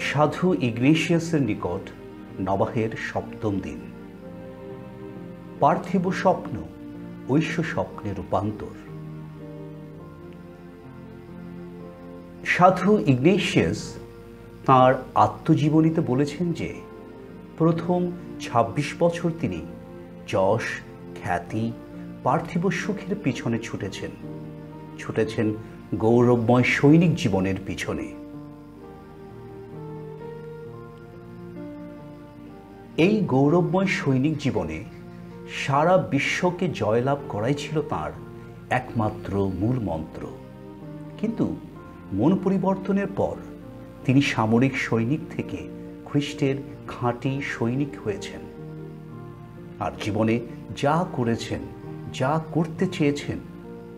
সাধু ইগনেশিয়াসের নিকট নবাহের সপ্তম দিন। পার্থিব স্বপ্ন ঐশ্ব স্বপ্নে রূপান্তর। সাধু ইগনেশিয়াস তাঁর আত্মজীবনীতে বলেছেন যে, প্রথম ২৬ বছর তিনি যশ, খ্যাতি, পার্থিব সুখের পিছনে ছুটেছেন। ছুটেছেন গৌরবময় সৈনিক জীবনের পিছনে। এই গৌরবময় সৈনিক জীবনে সারা বিশ্বকে জয়লাভ করাই ছিল তার একমাত্র মূল মন্ত্র। কিন্তু মন পরিবর্তনের পর তিনি সামরিক সৈনিক থেকে খ্রিস্টের খাঁটি সৈনিক হয়েছেন। আর জীবনে যা করেছেন, যা করতে চেয়েছেন,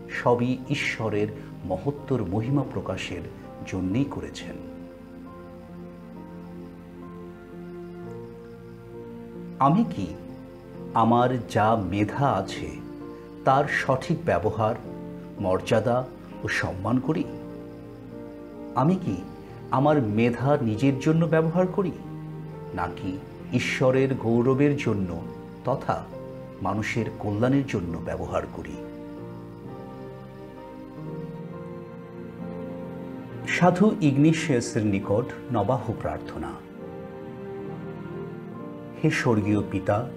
সবই ঈশ্বরের মহত্তর মহিমা প্রকাশের জন্যেই করেছেন। আমি কি আমার যা মেধা আছে তার সঠিক ব্যবহার, মর্যাদা ও সম্মান করি? আমি কি আমার মেধা নিজের জন্য ব্যবহার করি? নাকি ঈশ্বরের গৌরবের জন্য তথা মানুষের কল্যাণের জন্য ব্যবহার করি? সাধু ইগনিশিয়াসের নিকট নবাহ প্রার্থনা। হে স্বর্গীয় পিতা,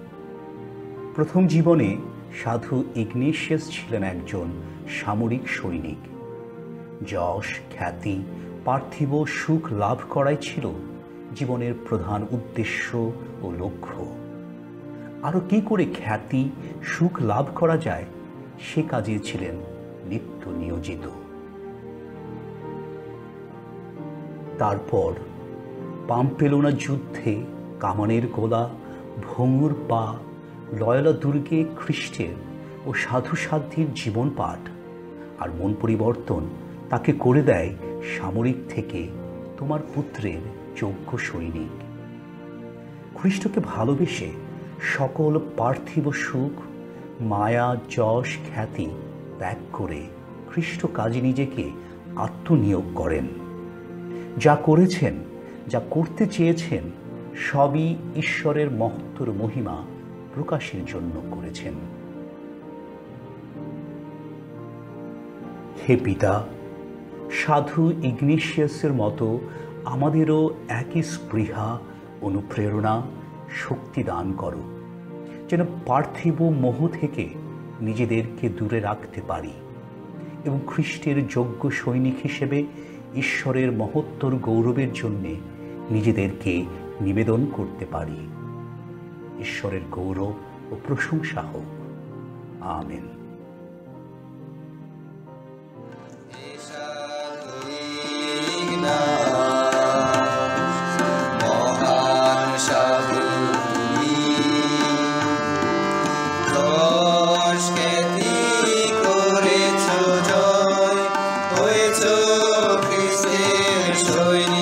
প্রথম জীবনে সাধু ইগনেশিয়াস ছিলেন একজন সামরিক সৈনিক। যশ, খ্যাতি পার্থিব সুখ লাভ করাই ছিল জীবনের প্রধান উদ্দেশ্য ও লক্ষ্য। আরও কি করে খ্যাতি, সুখ লাভ করা যায়, সে কাজে ছিলেন নিত্য নিয়োজিত। তারপর পাম্পেলোনা যুদ্ধে কামানের গোলা, ভঙ্গুর পা, লয়লা দুর্গে খ্রিস্টের ও সাধু সাধ্যের জীবন পাঠ আর মন পরিবর্তন তাকে করে দেয় সামরিক থেকে তোমার পুত্রের যোগ্য সৈনিক। খ্রিস্টকে ভালোবেসে সকল পার্থিব সুখ, মায়া, যশ, খ্যাতি ত্যাগ করে খ্রিস্ট কাজে নিজেকে আত্মনিয়োগ করেন। যা করেছেন, যা করতে চেয়েছেন, সবই ঈশ্বরের মহত্তর মহিমা প্রকাশের জন্য করেছেন। হে পিতা সাধু ইগনেশিয়াসের মতো আমাদেরও একই স্পৃহা, অনুপ্রেরণা, শক্তি দান করো, যেন পার্থিব মোহ থেকে নিজেদেরকে দূরে রাখতে পারি এবং খ্রিস্টের যোগ্য সৈনিক হিসেবে ঈশ্বরের মহত্তর গৌরবের জন্যে নিজেদেরকে নিবেদন করতে পারি। ঈশ্বরের গৌরব ও প্রশংসা হোক। আমেন। soy